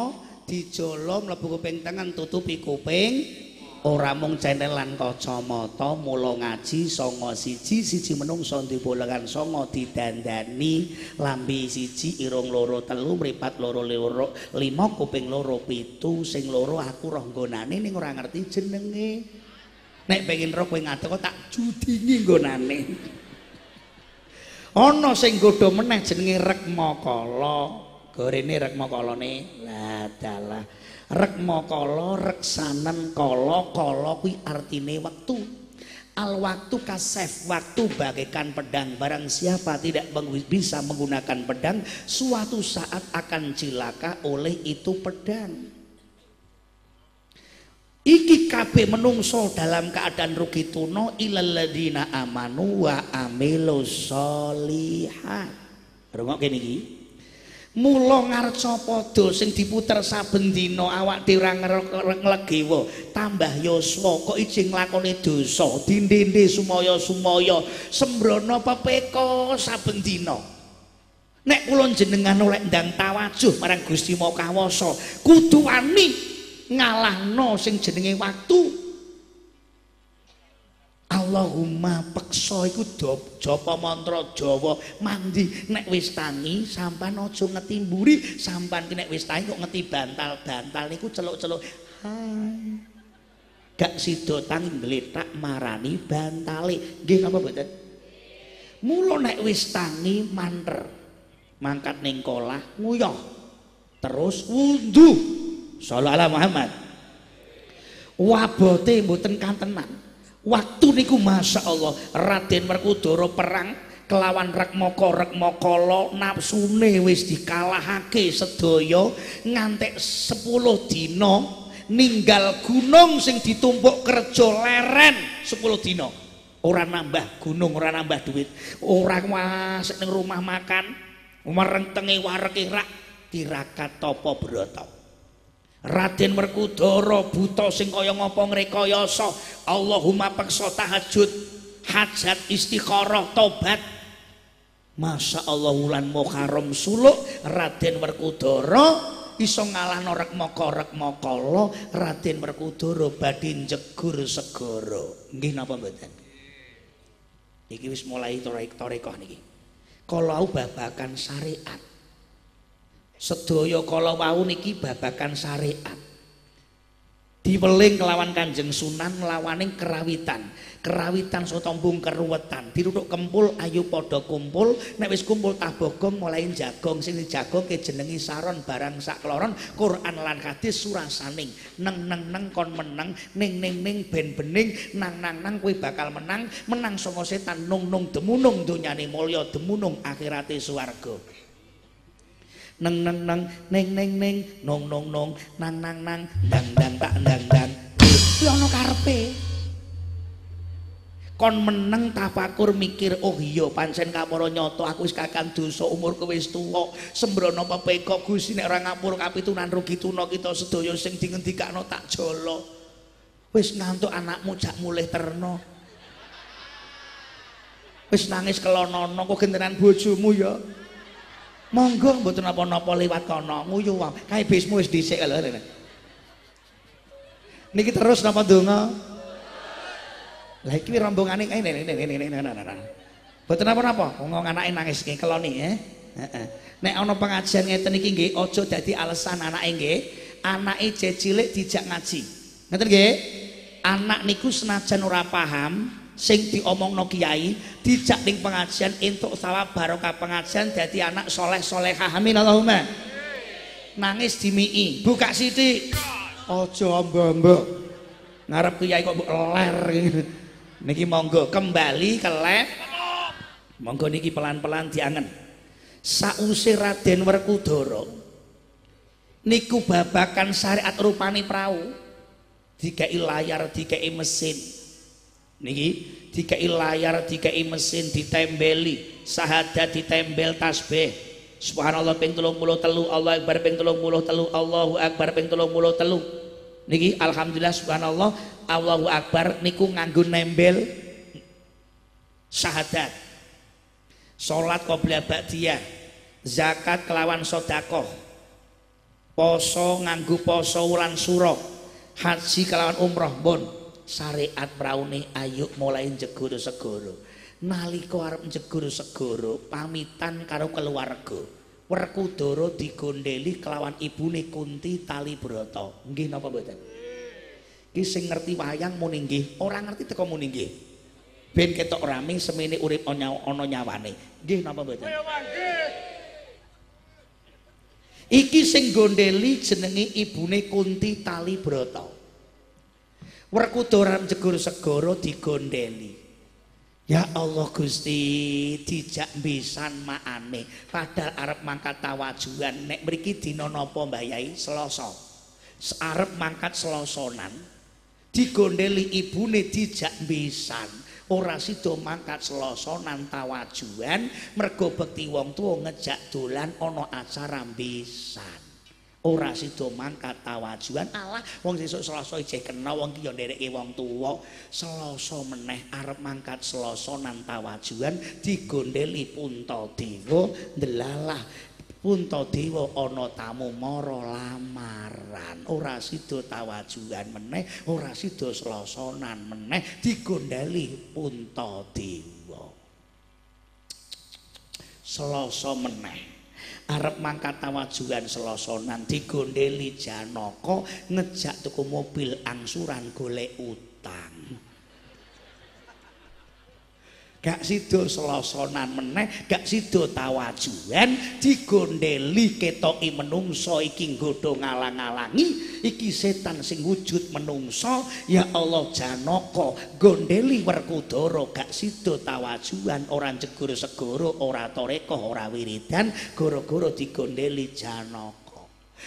dijolo mlebu kuping tengen tutupi kuping. Ora mung cenelan kacamata mula ngaji songo siji siji menungso dibolengan songo didandani. Lambi siji irung loro telu mripat loro loro lima kuping loro pitu sing loro aku roh nggonane ning ora ngerti jenenge. Nek pengen roh kowe ngadeg kok tak judingi nggonane. Ana sing godho meneh jenenge rekmakala gorene rekmakalane la dalah. Rekmakala reksanen kala kala kuwi artine wektu. Al waktu kasef waktu bagaikan pedang. Barang siapa tidak bisa menggunakan pedang suatu saat akan cilaka oleh itu pedang. Iki kabeh menungso dalam keadaan rugi tuno ilal ladina amanu wa solihat. Rungok kene iki Mula ngarca padha sing diputer saben dina awak dhewe nglegewa, tambah yuswa kok ijing lakone dosa, dindinde sumaya-sumaya, sembrono pepeko saben dina. Nek kula jenengan oleh ndang tawajuh marang Gusti Maha Kawasa, kudu wani ngalahno sing jenenge waktu. Allahumma peksa iku japa mantra Jawa. Mandi nek wis tangi sampean aja ngetimburi sampean nek wis tangi kok ngeti bantal-bantal niku celuk-celuk. Gak sida tangi ngletak marani bantale. Nggih napa mboten? Mula nek wis tangi manter. Mangkat ning kolah nguyah terus wudu sallallahu Muhammad wabote mboten kantenan Waktu niku Masya Allah Raden Werkudara perang kelawan Rekmoko Rekmokolo nafsune wis dikalahake sedaya ngantek 10 dina ninggal gunung sing ditumpuk kerja leren 10 dina. Ora nambah gunung ora nambah duit. Ora masuk ning rumah makan merentenge wareke rak tirakat topo broto Raden Werkudara buta sing kaya ngapa ngrekayasa. Allahumma peksa tahajud hajat istikharah tobat. Masya Allah wulan Muharram suluk Raden Werkudara iso ngalahno rekmaka rekmakala Raden Werkudara badhe njegur segara. Nggih napa mboten? Iki wis mulai torek-torekoh niki. Kalau babakan syariat sedaya kala wau niki babakan syariat. Diweling kelawan kanjeng sunan lawaning kerawitan. Kerawitan so tombung keruwetan. Diruduk kempul ayu podo kumpul. Nek wis kumpul tah bogong mulai jagong. Sing jagong ke jenengi saron barang sak kloron. Quran lan hadis surasaning. Neng neng neng kon meneng. Ning ning ning ben bening. Nang nang nang kowe bakal menang. Menang songo setan nung nung demunung dunyane mulya demunung akhirate swarga neng neng neng neng neng neng nong nong nong nang nang nang. Dang dang tak dang dang. Kuwi ana karepe? Kon meneng tafakur mikir oh iya pancen kapara nyata aku wis kakan dosa umurku wis tuwa. Sembrono pepeko Gusti nek ora ngapur kapitunan rugi tuna kita sedaya sing dingendikakno tak jolo wis ngantuk anakmu jak mulih terno. Wis nangis kelonono kok gentenan bojomu ya monggo mboten napa-napa liwat kono nguyu wae kae bismu wis dhisik lho niki terus napa donga lah iki rombongane ngene ngene ngene ngene mboten napa-napa wong anake nangis ki keloni eh. Heeh. Nek ana pengajian ngeten iki nggih aja dadi alasan anake nggih anake cilik dijak ngaji. Ngeten nggih? Anak niku senajan ora paham sing diomongno kiai dijak ning pengajian entuk sawab barokah pengajian dadi anak soleh solehah amin Allahumma. Nangis dimii. Buka sithik aja mbok ngarep kiai kok mbok ler niki monggo kembali ke lab. Monggo niki pelan-pelan diangen. Sause Raden Werkudara niku babakan syariat rupani perahu dikai layar dikai mesin niki dikai layar dikai mesin ditembeli sahadat ditembel tasbih. Subhanallah ping telung puluh telu Allah akbar ping telung puluh telu Allahu akbar ping telung puluh telu. Niki alhamdulillah subhanallah Allahu akbar niku nganggo nembel sahadat salat qobliyah ba'diyah zakat kelawan sodakoh poso nganggo poso wulan suro. Haji kelawan umroh bon syariat praune ayo mulai jegur segoro nalika arep jegur segoro pamitan karo keluarga. Werkudara digondeli kelawan ibune Kunti tali brata nggih napa mboten? Iki sing ngerti wayang muni nggih ora ngerti teko muni nggih. Ben ketok rame semene urip ana nyawane. Nggih napa mboten? Iki sing gondeli jenenge ibune Kunti tali brata Werkudara jegur segara digondeli. Ya Allah Gusti, dijak mbisan makane. Padahal arep mangkat tawajuan nek mriki dina napa Mbah Yai? Selasa. Arep mangkat selosonan. Digondeli ibune dijak mbisan. Ora sida mangkat selosonan tawajuan mergo bekti wong tuwa ngejak dolan ana acara mbisan. Ora sida mangkat tawajuan alah wong sesuk selasa ijeh kena wong ki yo ndereke wong tuwa. Selasa meneh arep mangkat selasa nan tawajuan digondeli puntadewa ndelalah. Puntadewa ana tamu mara lamaran. Ora sida tawajuan meneh ora sida selasanan meneh digondeli puntadewa selasa meneh arep mangkat tawajuan selosonan digondeli janaka ngejak tuku mobil angsuran golek utang gak sido selosonan meneh gak sido tawajuan digondeli ketoki menungso iki nggodho ngalang-alangi iki setan sing wujud menungso ya Allah janaka gondeli werkudara gak sido tawajuan ora jegur segoro ora toreko ora wiridan gara-gara digondeli janaka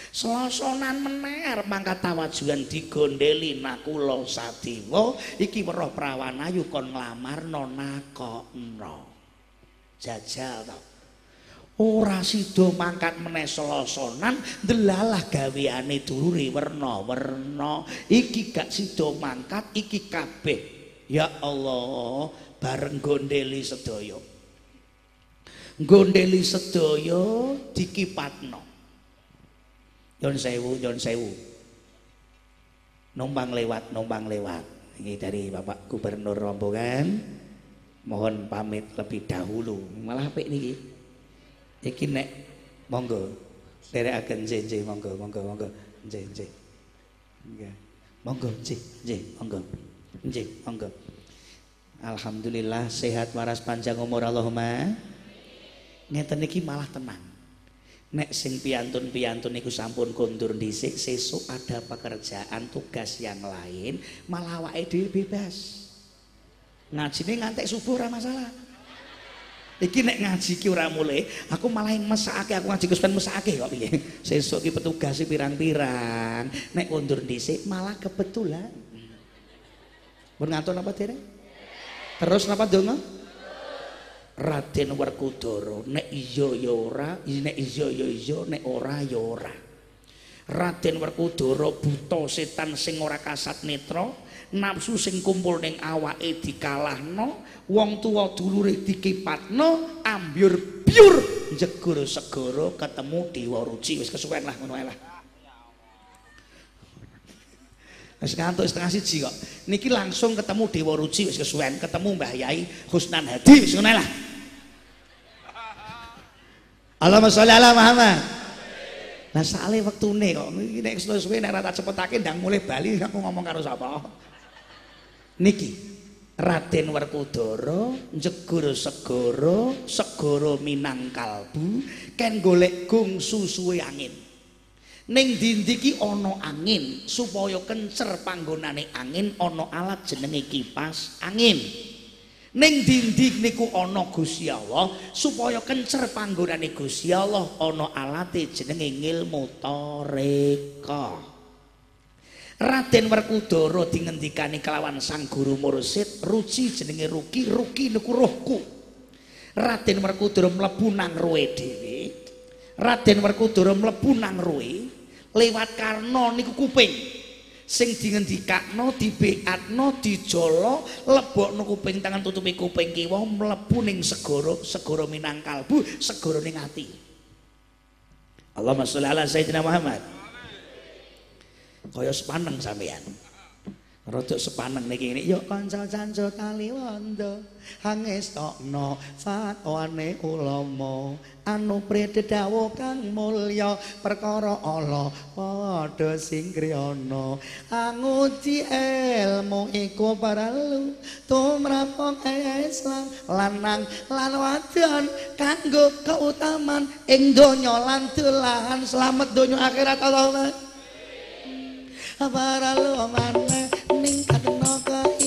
Selosonan mener mangkat tawajuan digondeli nakula sadewa iki weruh prawan ayu kon nglamarno nakokno. Jajal to. ora sida mangkat meneh selosonan delalah gaweane dulure werna-werna iki gak sida mangkat iki kabeh ya Allah bareng gondeli sedaya gondeli sedaya dikipatno Yon sewu, yon sewu. Numpang lewat, numpang lewat. Ini dari Bapak Gubernur Rombongan. Mohon pamit lebih dahulu. Malah apa ini? Iki nek monggo. Derek akan jenje monggo, monggo, monggo. Jenje. Monggo, jenje, monggo. Jenje, monggo. Alhamdulillah sehat waras panjang umur Allahumma. Ngeten iki malah tenang. Nek sing piantun-piantun niku sampun kondur dhisik, sesuk ada pekerjaan tugas yang lain, malah awake dhewe bebas. Ngajine ngantek subuh ora masalah. Iki nek ngaji ki ora mulai, aku malah mesake, aku ngaji Gus mesake kok piye. Sesuk ki petugas pirang-pirang, nek kondur dhisik malah kebetulan. Mun ngantuk napa dereng? Terus napa donga? Raden Werkudara nek iya ya ora nek iya ya iya nek ora ya ora Raden Werkudara buta setan sing ora kasat netra nafsu sing kumpul ning awake dikalahno wong tuwa dulure dikipatno ambyur biur jegur segara ketemu Dewa Ruci wis kesuwen lah ngono lah Wis ngantuk setengah siji kok. Niki langsung ketemu Dewa Ruci wis kesuwen, ketemu Mbah Yai Husnan Hadi wis ngono lah. Allahumma sholli ala Muhammad. Lah sale wektune kok iki nek suwe-suwe nek ora cepetake ndang mulai bali aku ngomong karo sapa. Niki Raden Werkudara njegur segara, segara minang kalbu, ken golek gung susuwe angin. Ning dindi ki ana angin supaya kencer panggonane angin ana alat jenenge kipas angin. Ning dinding niku ana Gusti Allah supaya kencer panggonane Gusti Allah ana alate jenenge ngilmu toreka. Raden Werkudara dingendikani kelawan Sang Guru Mursid ruci jenenge ruki ruki niku rohku Raden Werkudara mlebu nang roe dhewe. Raden Werkudara mlebu nang roe lewat karna niku kuping sing dingendikakno dibeatno dijolo lebokno kuping tangan tutupi kuping kiwa mlebu ning segara segara minangkalbu segara ning ati. Allahumma sholli ala sayyidina Muhammad. Kaya sepaneng sampean Rodok sepaneng niki ini. Yuk kanca canca kaliwondo hangestokno fatwane ulama. Anu prededawo kang mulya perkara Allah padha sing kriyana anguci ilmu iku perlu tumrap Islam lanang lan wadon kanggo keutamaan ing donya lan dolahan selamat donya akhirat Allahumma. Para lu maneh morning and the.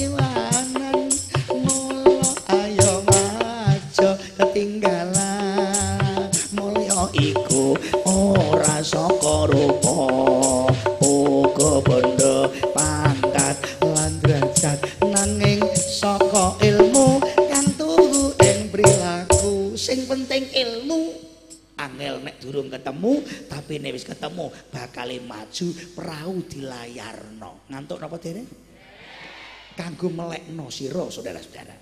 Angel nek durung ketemu tapi nek wis ketemu bakal maju perahu dilayarno. Ngantuk napa dene kanggo melekno sira saudara-saudara.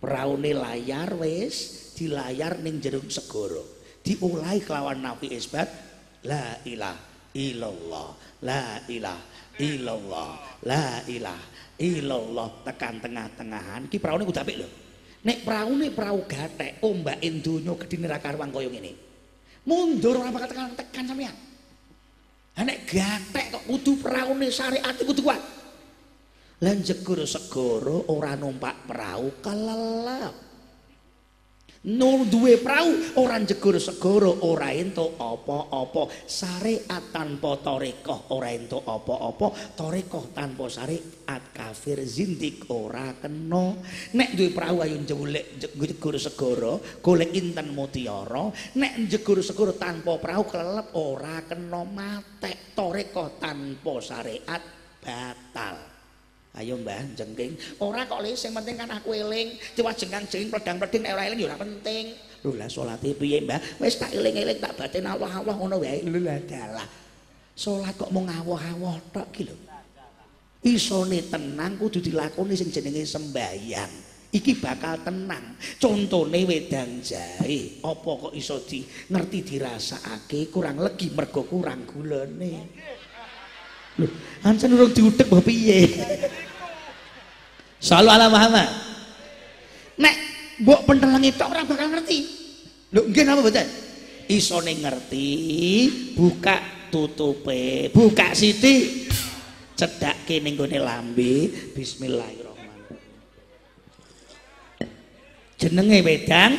Perahu layar wis dilayar ning jeruk segara. Diulai kelawan nafi isbat la ilah illallah la ilah illallah la ilah illallah. Tekan tengah-tengahan. Ki perahu ini kudu apik lho Nek perahu ini perahu gatek, ombak indonyo kedini rakarwang koyong ini. Mundur orang bakal tekan-tekan sampean. Nek gatek kok kudu perahu ini syariat kudu kuat. Lan jegur segoro ora numpak perahu kelelap. Nur duwe prau ora jegur segara ora entuk apa-apa. Syariat tanpa tarekah ora entuk apa-apa. Tarekah tanpa syariat kafir zindik ora kena. Nek duwe prau ayo njulek jegur segara golek inten mutiara. Nek jegur segara tanpa prau kelelep ora kena. Matek tarekah tanpa syariat batal Ayo Mbah jengking. Ora kok le sing penting kan aku eling. Diwajengkan jengking pledang-pleding nek ora eling ya ora penting. Lho lah salate piye, Mbah? Wis tak eling-eling tak batin Allah-Allah ngono wae. Lho lah dalah. Salat kok mung ngawuh-ngawuh tok ki lho. Isone tenang kudu dilakoni sing jenenge sembahyang. Iki bakal tenang. Contone wedang jahe, apa kok iso di ngerti dirasakake kurang legi mergo kurang gulane. Lho, ancen urung diutek mbah piye? Sallu ala Muhammad. Nek mbok pentelengi tok ora bakal ngerti. Lho nggih napa mboten? Isone ngerti, buka tutupe, buka sithik. Cedhakke ning gone lambe, bismillahirrahmanirrahim. Jenenge wedang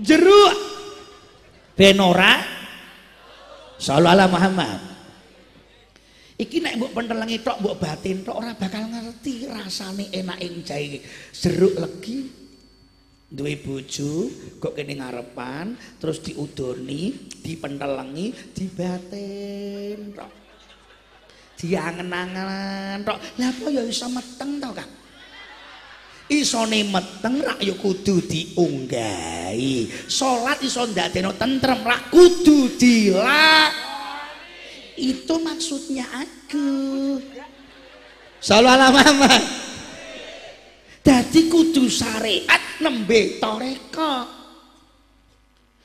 jeruk. Ben ora alaihi Muhammad. Iki nek mbok pentelengi tok, mbok batin tok ora bakal ngerti rasane enak ing jahe jeruk legi. duwe bojo kok kene ngarepan terus diudoni dipentelengi dibatin tok. Diangen-angen tok. Lha apa ya iso meteng to Kang isone meteng rak ya kudu diunggahi. Salat iso ndadekno tentrem rak kudu dilak itu maksudnya aku. Sallallahu alaihi Dadi kudu syariat nembe toreka.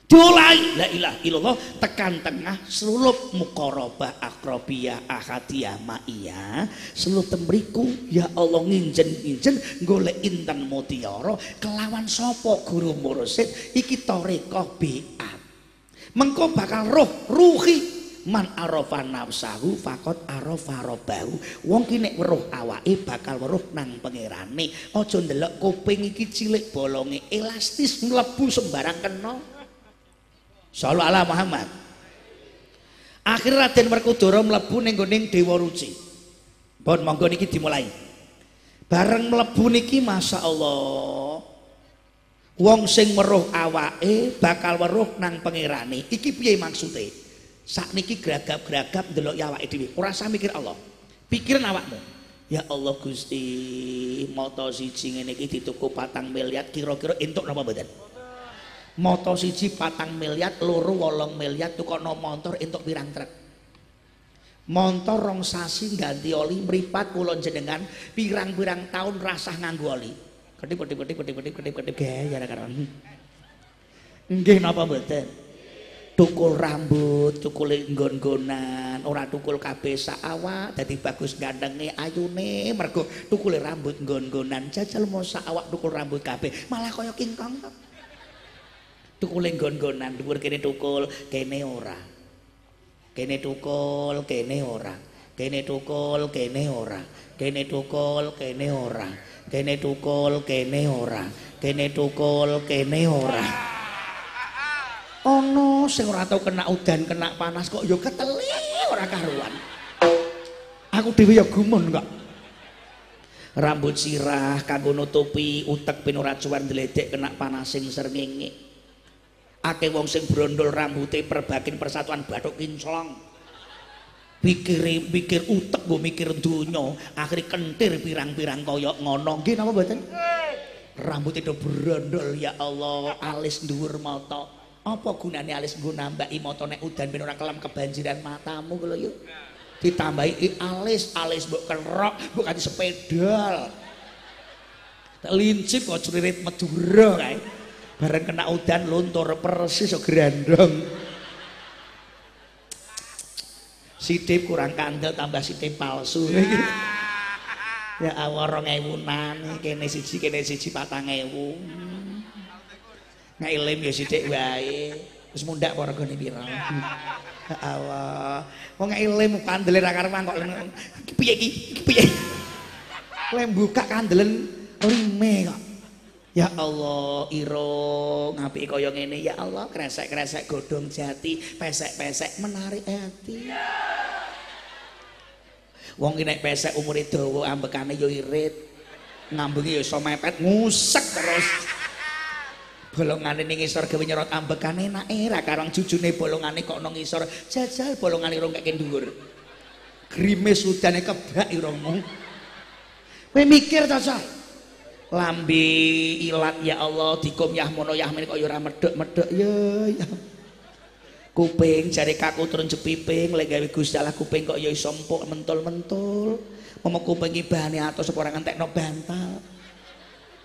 Diolai la ilaha illallah tekan tengah seluruh mukorobah akrobiyah ahadiyah ma'iyah. Seluruh temriku ya Allah nginjen nginjen golek intan mutiara. Kelawan sopo guru mursid? Iki toreka bi'at mengko bakal roh ruhi man arafa nafsahu fakot arafa rabbahu wong ki nek weruh awake bakal weruh nang pangerane. Aja ndelok kuping iki cilik bolonge elastis mlebu sembarang kena. Sallallahu ala Muhammad. Akhir Raden Werkudara mlebu ning gone Dewa Ruci. Pun monggo niki dimulai. Bareng mlebu niki masyaallah wong sing weruh awake bakal weruh nang pangerane. Iki piye maksude Sak niki geragap-geragap ndelok ya awake dhewe. Ora usah mikir Allah. Pikirin awakmu. Ya Allah Gusti, moto siji ngene iki dituku patang miliar kira-kira entuk napa mboten? Moto siji patang miliar, loro wolong miliar tukokno motor entuk pirang truk. Montor rong sasi ganti oli mripat kula jenengan pirang-pirang tahun rasah nganggo oli. Kedip-kedip kedip-kedip kedip-kedip gaya karo. Nggih napa mboten? Tukul rambut, tukul nggon-nggonan, ora tukul kabeh sak awak, dadi bagus gandenge ayune, mergo tukul rambut nggon-nggonan, jajal mau sak tukul rambut kabeh, malah kaya kingkong to. Tukul nggon-nggonan, dhuwur kene tukul, kene ora. Kene tukul, kene ora. Kene tukul, kene ora. Kene tukul, kene ora. Kene tukul, kene ora. Kene tukul, kene ora. Ono sing ora tau kena udan kena panas kok ya keteli ora karuan. Aku dhewe ya gumun kok. Rambut sirah kanggo nutupi utek ben ora cuan dledek kena panas sing srengenge akeh wong sing brondol rambute perbakin persatuan bathuk kinclong. Pikir pikir utek go mikir donya akhir kentir pirang-pirang kaya ngono. Nggih napa mboten? Rambut itu brondol ya Allah alis dhuwur mata apa gunane alis nggo nambaki mata nek udan ben ora kelam kebanjiran matamu lho yuk ditambahi alis alis mbok kerok mbok kanthi sepedal. Lincip kok ceririt medura kae. Bareng kena udan luntur persis kok grandong. Sitip kurang kandel tambah sitip palsu. Ya Allah 2000 kene siji kene siji 4000 ngilim ya sithik wae. Wis mundak apa regane pira? Allah. Wong ngilim kandele ra karepan kok piye iki? Piye kowe buka kandelen rime kok. Ya Allah, iro ngapi kaya ngene. Ya Allah, kresek-kresek godhong jati, pesek-pesek menarik hati. Wong ki nek pesek umure dawa ambekane yo irit. Ngambungi yo iso mepet ngusek terus. Bolongane ning ngisor gawe nyerot ambekan enake ra karang jujune bolongane kok nang ngisor jajal bolongane rong kek dhuwur. Grimis udane kebak irungmu. Kowe mikir ta say lambe ilat ya Allah dikum yahmono yahmin kok ya ora medhek-medhek. Ya ya. Kuping jare kaku turun jepiping lek gawe Gusti Allah kuping kok ya iso empuk mentul-mentul. Momo kuping ibane apa ora ngentekno bantal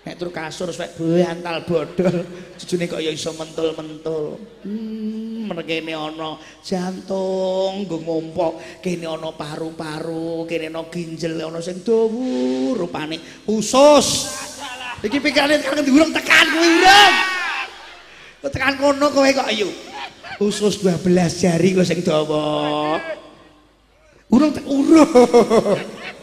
nek tur kasur wis bantal bodol *laughs* jujune kok ya iso mentul-mentul hmm menekene ana jantung nggo ngompok kene ana paru-paru kene ana ginjel ana sing dawa rupane usus Iki pikirane tekan ngendi urung tekan kowe urung. Tekan kono kowe kok ayo. Usus 12 jari kok sing dawa. Urung urung. *laughs*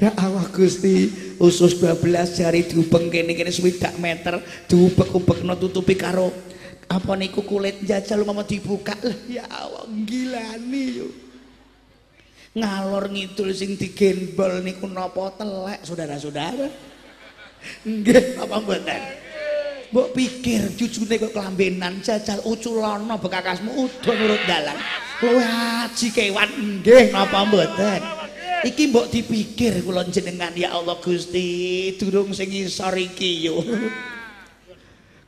Ya Allah Gusti, usus 12 jari diubeng kene kene swidak meter, diubek-ubekno tutupi karo apa niku kulit jajal mama dibuka. Lah ya Allah gilani yo. ngalor ngidul sing digenbol niku napa telek saudara-saudara nggih apa mboten mbok pikir cucune kok kelambenan jajal uculana bekakasmu udo nurut dalan luwe aji kewan nggih napa mboten iki mbok dipikir kula jenengan ya Allah Gusti durung sing isor iki yo.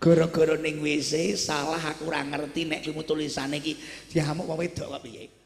Gara-gara ning WC salah aku ora ngerti nek kumu tulisane iki. Diamuk apa wedok apa piye